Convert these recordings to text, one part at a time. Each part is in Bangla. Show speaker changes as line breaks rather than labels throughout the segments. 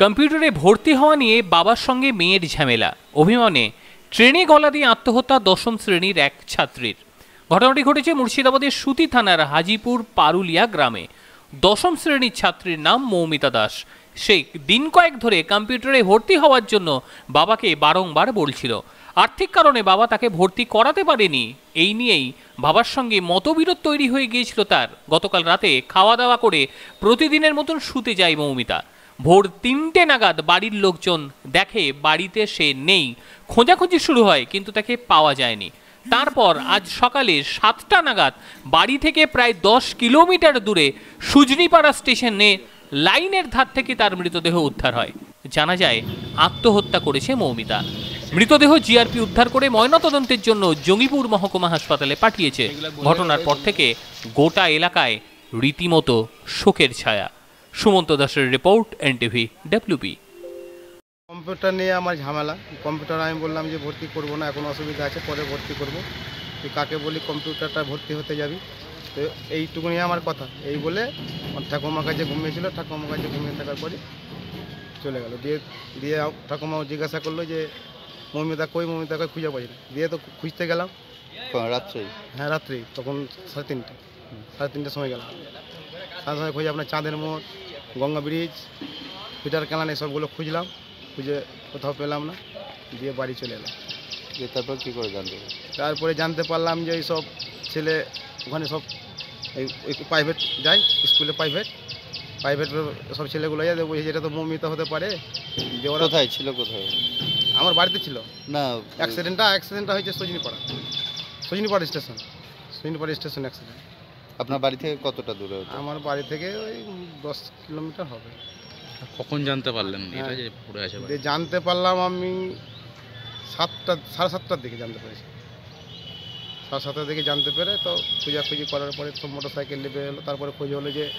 কম্পিউটারে ভর্তি হওয়া নিয়ে বাবার সঙ্গে মেয়ের ঝামেলা। অভিমানে ট্রেনে গলা দিয়ে আত্মহত্যা দশম শ্রেণির এক ছাত্রীর। ঘটনাটি ঘটেছে মুর্শিদাবাদের সুতি থানার হাজিপুর পারুলিয়া গ্রামে। দশম শ্রেণির ছাত্রীর নাম মৌমিতা দাস। সে দিন কয়েক ধরে কম্পিউটারে ভর্তি হওয়ার জন্য বাবাকে বারংবার বলছিল। আর্থিক কারণে বাবা তাকে ভর্তি করাতে পারেনি। এই নিয়েই বাবার সঙ্গে মতবিরোধ তৈরি হয়ে গিয়েছিল তার। গতকাল রাতে খাওয়া দাওয়া করে প্রতিদিনের মতন শুতে যায় মৌমিতা। ভোর তিনটে নাগাদ বাড়ির লোকজন দেখে বাড়িতে সে নেই। খোঁজাখুঁজি শুরু হয়, কিন্তু তাকে পাওয়া যায়নি। তারপর আজ সকালে সাতটা নাগাদ বাড়ি থেকে প্রায় দশ কিলোমিটার দূরে সুজনিপাড়া স্টেশনে লাইনের ধার থেকে তার মৃতদেহ উদ্ধার হয়। জানা যায়, আত্মহত্যা করেছে মৌমিতা। মৃতদেহ জিআরপি উদ্ধার করে ময়নাতদন্তের জন্য জঙ্গিপুর মহকুমা হাসপাতালে পাঠিয়েছে। ঘটনার পর থেকে গোটা এলাকায় রীতিমতো শোকের ছায়া। সুমন্ত দাসের রিপোর্ট এনটিভি ডব্লিউপি
কম্পিউটার নিয়ে আমার ঝামেলা। কম্পিউটার আমি বললাম যে ভর্তি করব না এখন অসুবিধা আছে পরে ভর্তি করব। তুই কাকে বলি কম্পিউটারটা ভর্তি হতে যাবি? তো এইটুকু নিয়ে আমার কথা। এই বলে আমার ঠাকুমার কাছে ঘুমিয়েছিল ঠাকুমার কাছে ঘুমিয়ে থাকার পরে চলে গেল। দিয়ে দিয়ে ঠাকুমা জিজ্ঞাসা করল যে মমিতা কই মমিতাকে খুঁজে পাই না দিয়ে তো খুঁজতে গেলাম।
রাত্রে?
হ্যাঁ রাত্রি তখন সাড়ে তিনটে। সাড়ে তিনটের সময় গেলাম। সাড়ে সময় খুঁজে আপনার চাঁদের মোড় গঙ্গা ব্রিজ পিটার ক্যালান এসবগুলো খুঁজলাম খুঁজে কোথাও পেলাম না দিয়ে বাড়ি চলে এলাম।
দিয়ে তারপর কী করে জানতে
তারপরে জানতে পারলাম যে এইসব ছেলে ওখানে সব এই প্রাইভেট যায় স্কুলে প্রাইভেট প্রাইভেট সব ছেলেগুলো যায় বলছে যেটা তো মমিতা হতে পারে যে ওরা
কোথায় ছিল কোথায়?
আমার বাড়িতে ছিল।
না
অ্যাক্সিডেন্টটা অ্যাক্সিডেন্টটা হয়েছে Sajanipara Sajanipara station. Sajanipara station accident
আপনার বাড়ি থেকে কতটা দূরে হতো?
আমার বাড়ি থেকে ওই দশ কিলোমিটার হবে।
কখন জানতে পারলেন? এটা
হ্যাঁ।
যে পড়ে আছে বাড়ি?
জানতে পারলাম আমি সাতটা সাড়ে সাতটার দিকে জানতে পেরেছি। সাড়ে সাতটার দিকে জানতে পেরে তো খোঁজাখুঁজি করার পরে তো মোটর সাইকেল নিয়ে বেরোলো তারপরে খোঁজ হলো যে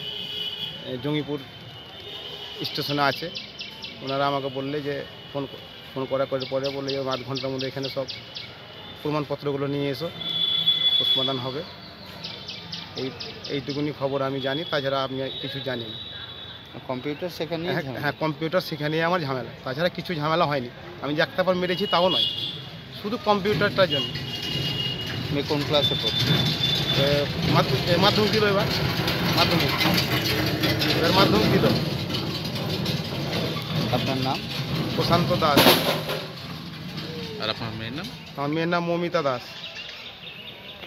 এ, জঙ্গিপুর স্টেশনে আছে। ওনারা আমাকে বললে যে ফোন ক- ফোন করার করে পরে বললে যে আধ ঘণ্টার মধ্যে এখানে সব প্রমাণপত্রগুলো নিয়ে এসো পোস্টমর্টম হবে। এই এইটুকুনি খবর আমি জানি তাছাড়া আমি কিছু জানি না।
কম্পিউটার সেখানে
হ্যাঁ হ্যাঁ কম্পিউটার শেখা নিয়ে আমার ঝামেলা তাছাড়া কিছু ঝামেলা হয়নি। আমি যে একটা পর মেরেছি তাও নয়। শুধু কম্পিউটারটার জন্য।
মেয়ে কোন ক্লাসে পড়ছে?
মাধ্যমিক দিল এবার। মাধ্যমিক। এবার মাধ্যমিক দিল।
আপনার নাম?
প্রশান্ত দাস।
আর আপনার মেয়ের নাম?
আমার মেয়ের নাম মমিতা দাস।